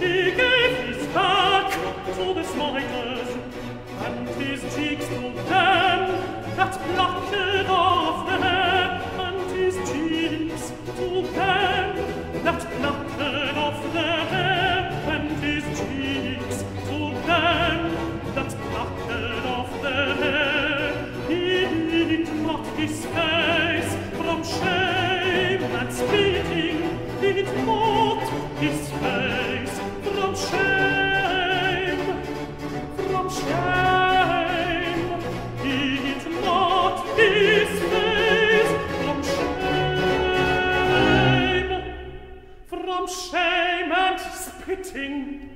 He can waiting.